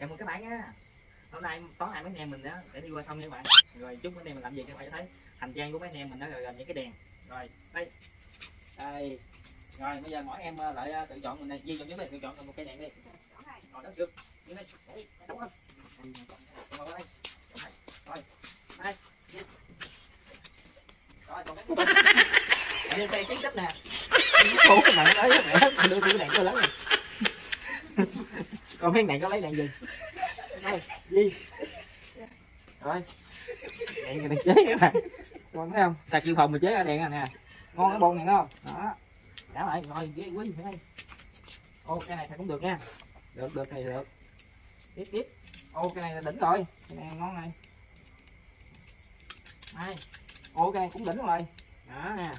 chào mừng các bạn nha hôm nay tối nay mấy anh em mình đó sẽ đi qua sông nha các bạn rồi chúc mấy anh em mình làm gì các bạn thấy hành trang của mấy anh em mình nó gần những cái đèn rồi đây đây rồi bây giờ mỗi em lại tự chọn mình này di chọn trước đây tự chọn một cây đèn đi rồi đó trước đây đúng không rồi đây rồi đây rồi còn cái như cây kiến tích nè cái các bạn tới mẹ đưa tôi đèn tôi lớn này còn mấy này có lấy đạn gì? Đây gì rồi. Đèn ta chế các bạn con thấy không? Sạc dự phòng mà chế ra đèn này nè. Ngon cái bồn này không? Đó. Trả lại, rồi ghế quý đây. Ô cái này thì cũng được nha. Được được, này được. Tiếp tiếp. Ô cái này là đỉnh rồi. Cái này ngon này. Đây. Ô cái này cũng đỉnh rồi. Đó nè.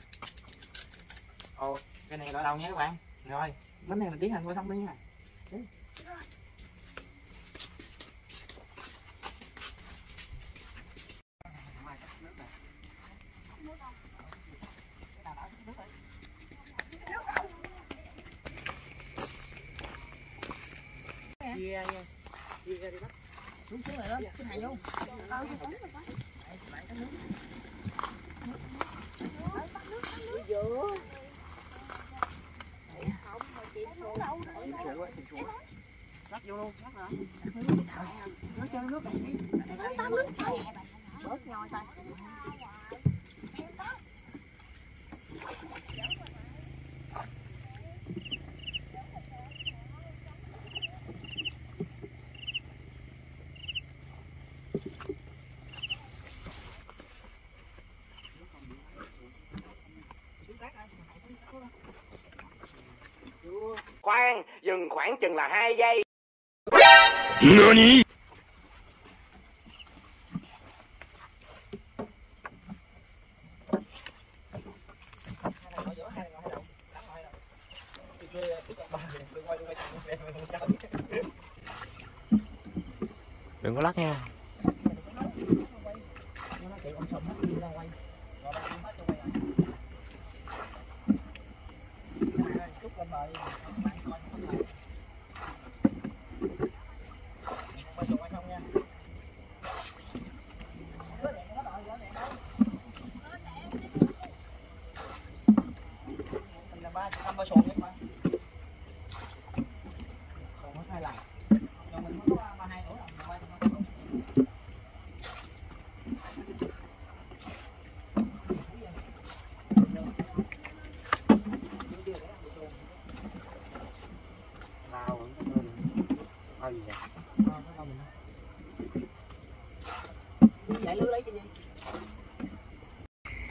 Ô cái này gọi đầu nha các bạn. Rồi. Bánh này mình tiến hành qua xong đi nha Đấy. chia nha chia ra đi bắt xuống xuống rồi đó cái này vô Sắt vô luôn, sắt hả? Nước chơi nước này đi. bớt nhoi thôi Dừng khoảng chừng là 2 giây. đừng có lắc nha ba năm ba xuồng mà còn có hai lần rồi mình không có ba hai nữa là ba ba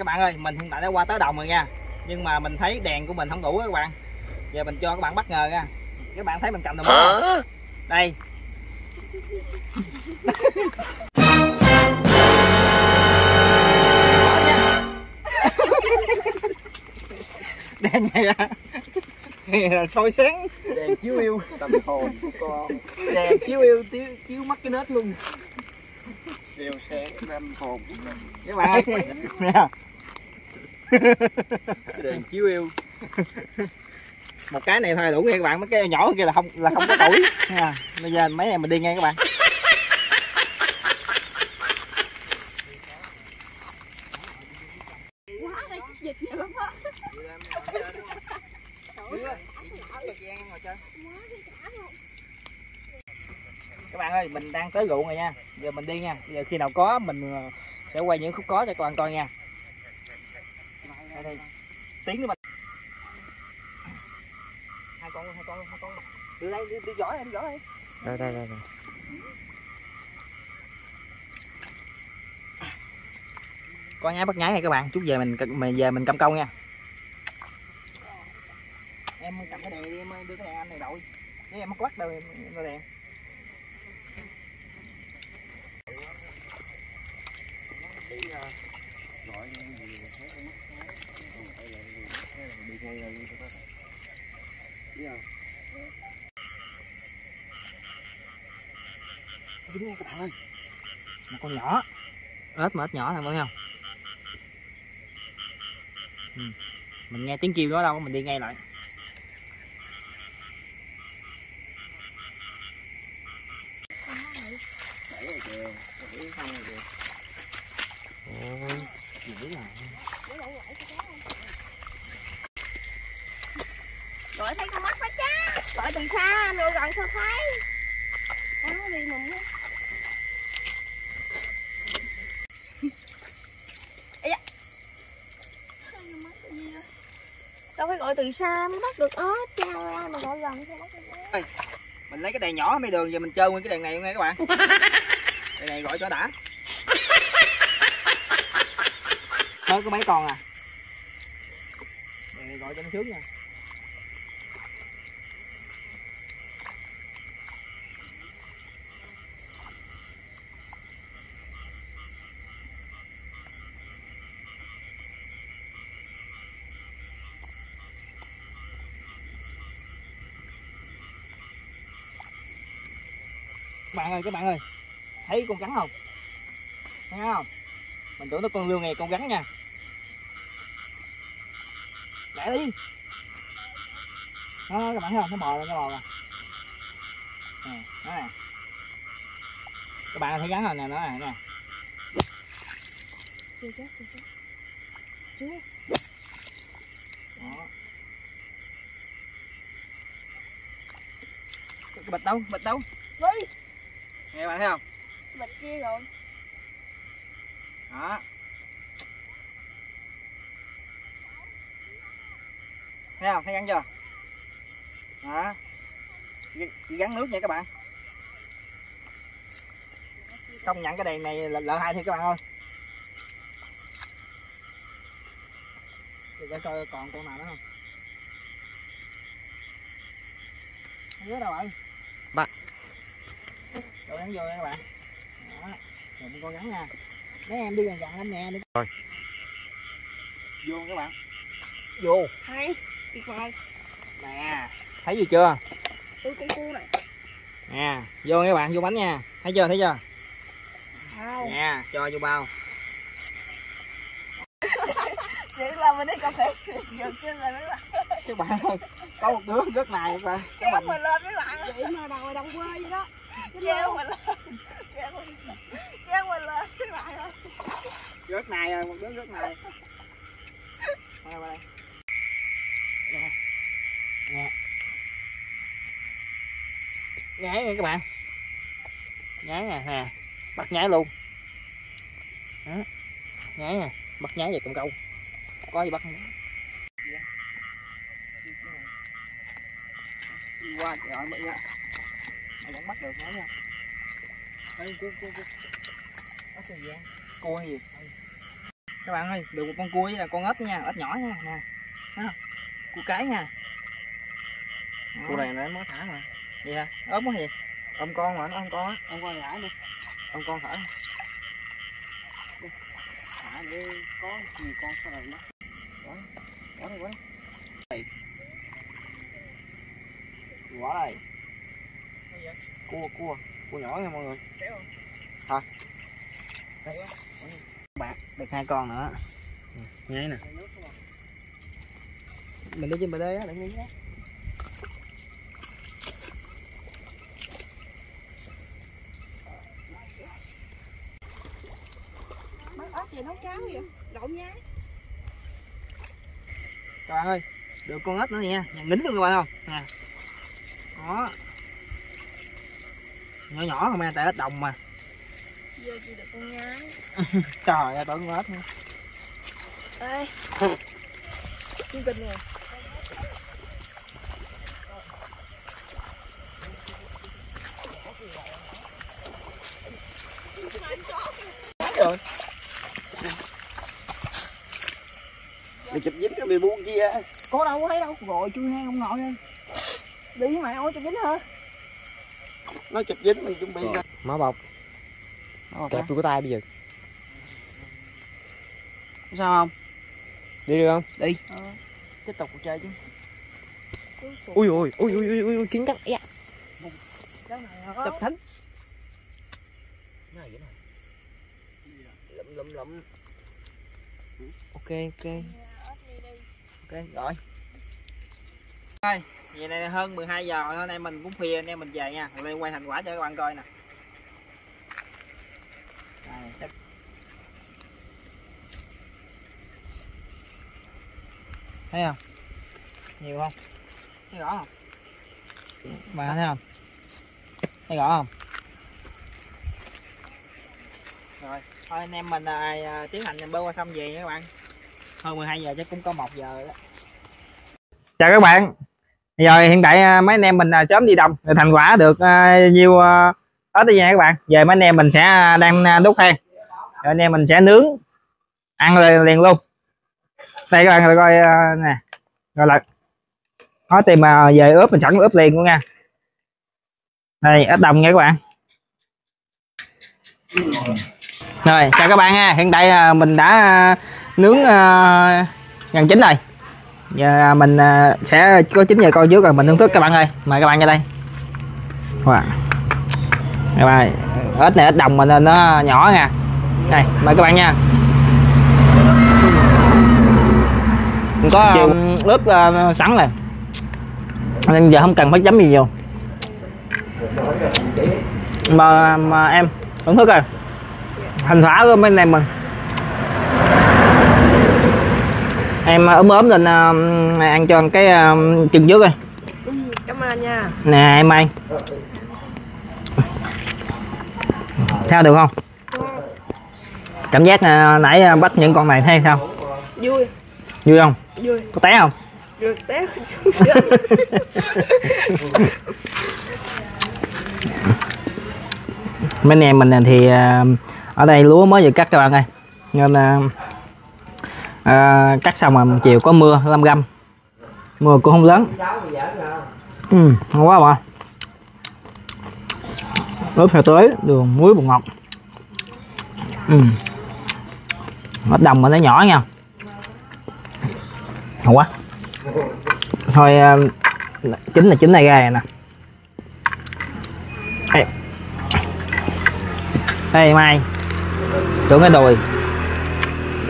các bạn ơi mình hiện tại đã qua tới đồng rồi nha. Nhưng mà mình thấy đèn của mình không đủ các bạn. Giờ mình cho các bạn bất ngờ nha. Các bạn thấy mình cầm được không? Đây. Đèn này ra là soi sáng chiếu yêu. Tâm hồn của con. Đèn chiếu yêu chiếu, chiếu mắt cái nết luôn. Siêu sáng tâm hồn của các bạn ơi. Nè. Cái đèn chiếu yêu. Một cái này thôi đủ nha các bạn. Mấy cái nhỏ kia là không là không có tuổi. Nha bây giờ mấy này mình đi nghe các bạn quá đi dịch nhiều lắm á các bạn ơi mình đang tới ruộng rồi nha. Giờ mình đi nha. Giờ khi nào có mình ờ, sẽ quay những khúc có cho các bạn coi nha. Đây, tiếng của mình. Hai con luôn, hai con luôn, hai con. Đi đây đi, đi giỏi đây đi giỏi đây. Đây đây đây, đây. con nhái bắt nhái nha các bạn. Chút về mình mình về mình cầm câu nha. Em cầm cái đèn đi em đưa cái đèn anh này đội nếu em mất lắc đâu em đưa đèn các bạn ơi một con nhỏ. Ếch mà ếch nhỏ thằng phải không? Ừ. mình nghe tiếng kêu đó đâu, mình đi ngay lại. quẩy rồi không dữ là gọi thấy con mắt phải cha gọi từ gần sao thấy. Đó đi mùng đâu phải gọi từ xa mới bắt được ớt cha mà gọi gần sao bắt được ớt mình lấy cái đèn nhỏ mấy đường giờ mình chơi nguyên cái đèn này nghe các bạn. Đèn này gọi cho đã. Mới có mấy con à? Đèn này gọi cho nó sướng nha các bạn ơi các bạn ơi. Thấy con rắn không? Thấy không? Mình tưởng nó con lương này con rắn nha. Lại đi. Đó các bạn thấy không? Nó bò lên nó bò nè nè. Các bạn thấy rắn không nè? Nó nè nè. Đó. Cái bịch đâu? Bịch đâu? Đi nghe bạn thấy không? Bịch kia rồi. Đó. Thấy không? Thấy gắn chưa? Đó. Chỉ gắn nước nha các bạn. Công nhận cái đèn này là lợi hại thiệt các bạn ơi. Để coi còn con nào nữa không? Không biết đâu bạn. Ba. Vô nha các bạn. Đó rồi con gắn nha. Mấy em đi gần gần anh nè đi. Rồi. vô các bạn. Vô. Hay tuyệt vời. Nè. Thấy gì chưa? Tôi con cu này. Nè vô các bạn vô bánh nha. Thấy chưa thấy chưa? Wow. Nè cho vô bao. Chị là mình đi cà phê. Dược chân rồi mấy bạn các bạn. Ơi có một đứa rất này các bạn cái kéo mình mình lên mấy bạn chị mà đầu đồng quê vậy đó. Kéo mình lên. Kéo mình kéo mình lên mấy bạn ơi rất này rồi một đứa rất này. Đây qua đây. Nè. Nè. Nhái nha các bạn. Nhái nè nè. Bắt nhái luôn. Đó. nhái nè bắt nhái về cầm câu. Có gì bắt không đi qua rồi mới nha mày vẫn bắt được nó nha. Ê, cua cua cua ếch gì vậy? Cua hay gì? Các bạn ơi được một con cua với là con ếch nha ếch nhỏ nha nè. Cua cái nha. Cô này nãy mới thả mà. Gì hả? Ốm quá gì? Ôm con mà nó ôm con á. Ông con thả đi ôm con thả. Thả để có nhiều con sau này nó quá quá đi quá quá đây cua cua. Cua nhỏ nha mọi người. Bạn được hai con nữa. Nhái nè. Mình đi trên bờ đê á đừng đi á bắt ớt gì nấu cháo vậy? Đậu nhái các bạn ơi được con ếch nữa nha nhà nín luôn các bạn không? Nè nhỏ. Nhỏ không nha tại ếch đồng mà. Giờ chỉ được con nhái trời ơi tưởng ếch nữa. Ê. Chương trình nè. Rồi. Mày chụp dính cái bị buông kia. Có đâu có thấy đâu. Rồi chui hang ông nội ơi đi mày ôi cho dính hả? Nó chụp dính mình chuẩn bị ra Má bọc, kẹp tôi có tay bây giờ. Sao không? Đi được không? đi. Tiếp tục cuộc chơi chứ. Ui ui, ui ui ui ui, ui kiến cắn dạ. chụp thính. Lụm lụm lụm. Ok ok. Ok rồi ơi vậy này hơn 12 giờ anh em mình cũng khuya anh em mình về nha. Lên quay thành quả cho các bạn coi nè. Thấy không? Nhiều không? Thấy rõ không? Bà thấy không? Thấy rõ không? Rồi thôi anh em mình à, à, tiến hành bơi qua sông về nha các bạn. Hơn 12 giờ chắc cũng có một giờ rồi đó. Chào các bạn rồi hiện tại à, mấy anh em mình à, sớm đi đồng thành quả được à, nhiêu nhiều à, ớt nha các bạn. Về mấy anh em mình sẽ đang đốt than. Rồi anh em mình sẽ nướng ăn liền, liền luôn. Đây các bạn coi nè rồi là có tìm mà về ướp mình sẵn ướp liền luôn nha. Đây ớt đồng nha các bạn. Rồi chào các bạn ha. Hiện tại mình đã nướng gần chín rồi giờ mình à, sẽ có chín giờ coi trước rồi mình thưởng thức các bạn ơi. Mời các bạn ra đây. Wow. các bạn ớt này ớt đồng mà nên nó nhỏ nha. Đây mời các bạn nha. Mình có um, ướp uh, sẵn rồi. Nên giờ không cần phải chấm gì nhiều. Mà, mà em thưởng thức rồi. Thành thỏa của anh em mình em ốm ốm lên uh, ăn cho cái uh, chừng trước Ừ, cảm ơn nha. Nè em ăn theo được không? Cảm giác uh, nãy bắt những con này thấy sao? Vui. Vui không? Vui. Có té không? Được té. Mấy anh em mình thì ở đây lúa mới vừa cắt các bạn ơi. Nên à, cắt xong mà chiều có mưa lâm găm mưa cũng không lớn. Ừ, ngon quá mà ướp theo tới đường muối bột ngọt. Ừ. ớt đồng mà nó nhỏ nha. Ngon quá. Thôi à, chính là chính này ra nè. Đây, Mai. Tưởng cái đùi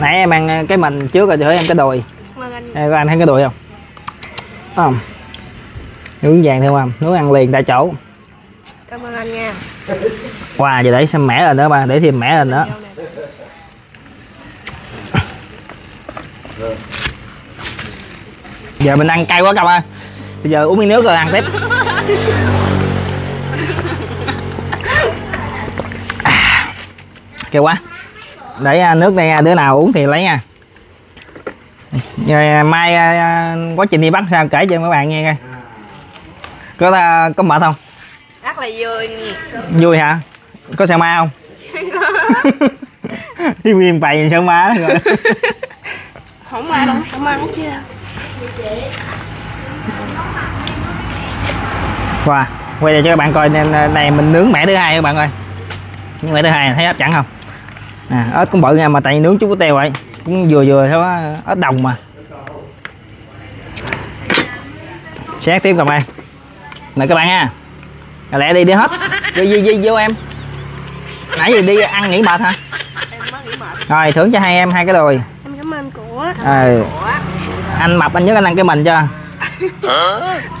Nãy em ăn cái mình trước rồi thử em cái đùi ơn anh có anh thấy cái đùi không? Không? Nướng vàng theo không? Nướng ăn liền tại chỗ cảm ơn anh nha Wow, giờ để xem mẻ lên nữa ba, để thêm mẻ lên nữa. Giờ mình ăn cay quá cậu ơi Bây giờ uống miếng nước rồi ăn tiếp À, Kêu quá Để à, nước đây à, đứa nào uống thì lấy nha Rồi à, mai quá trình đi bắt sao kể cho mấy bạn nghe coi Có có mệt không? rất là vui Vui hả? Có sao ma không? Cái nguyên bày sao ma đó rồi không ai đâu sợ mắng chứ Wow, quay lại cho các bạn coi nên này mình nướng mẻ thứ hai các bạn ơi. Nhưng mẻ thứ hai này thấy hấp dẫn không? À, ớt cũng bự nha mà tại nướng chút có teo vậy. Cũng vừa vừa thôi á, ớt đồng mà. Xét tiếp các bạn. Mời các bạn nha. À, lẹ đi đi hết. Vô vô vô, vô em. Nãy giờ đi ăn nghỉ mệt hả? nghỉ mệt Rồi thưởng cho hai em hai cái đùi. em cảm ơn của Ờ, anh mập anh nhớ anh ăn cái mình cho.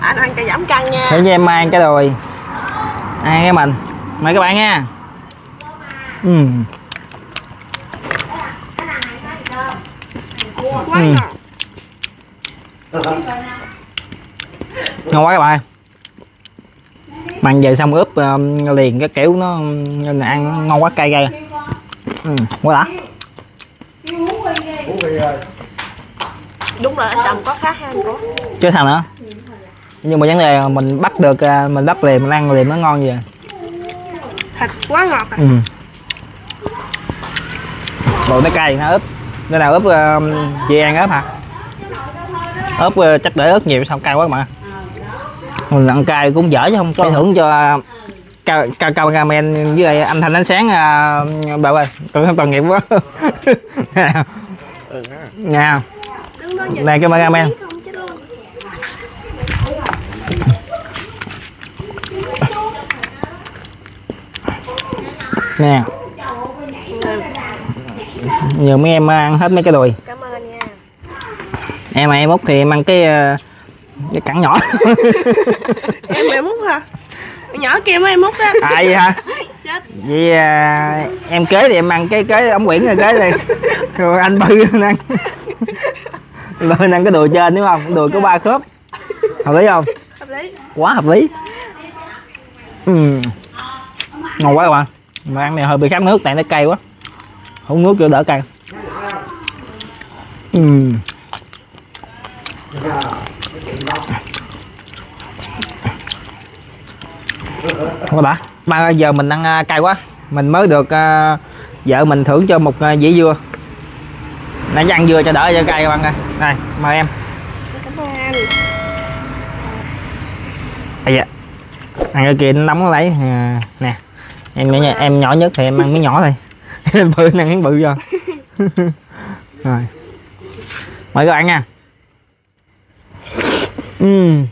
anh ăn cho giảm cân nha Thưởng cho em mang cái đùi. Ăn cái mình. Mời các bạn nha. Ừ. Ừ. ngon ngon quá các bạn. Ơi mang về xong ướp um, liền cái kiểu nó nên là ăn nó ngon quá cay cay. Ừ, quá đã. Đúng rồi anh đồng có khác hay của. Chứ sao nữa? Nhưng mà vấn đề là mình bắt được à, mình bắt liền mình ăn liền nó ngon gì thịt quá ngọt à. Ừ. đồ nó cay nó ướp cái nào ướp uh, chị ăn ướp hả? Ướp uh, chắc để ớt nhiều sao cay quá mà. Mình ăn cay cũng dở chứ không có thưởng cho cao cao cao ramen với anh thành ánh sáng à, bà ơi tội tội nghiệp quá. Nè. nhìn Này, cái không luôn nè Nhiều mấy em ăn hết mấy cái đùi cảm ơn nha. Em mà em út thì em ăn cái ờ, cái cẳng nhỏ. Em mẹ mút hả? Nhỏ kia mới em mút đó à vậy hả? Chết. Vậy à, em kế thì em ăn cái kế ống quyển rồi kế đi. Rồi anh anh ăn. Lên ăn cái đùi trên đúng không? Đùi có ba khớp. Hợp lý không? Hợp lý. Quá hợp lý. Ừ. ngon quá các bạn. Mà ăn này hơi bị khát nước tại nó cay quá không nước cho đỡ cay ừ. Thôi đã ba giờ mình ăn à, cay quá. Mình mới được à, vợ mình thưởng cho một à, dĩa dưa. Nãy ăn dưa cho đỡ cho cay bạn ơi? Này mời em. Cảm ơn anh. À dạ ăn cái kia nó nóng lấy à, nè. Em nhỏ, em nhỏ nhất thì em ăn miếng nhỏ thôi bự ăn miếng bự cho rồi. Mời các bạn nha. Ừm.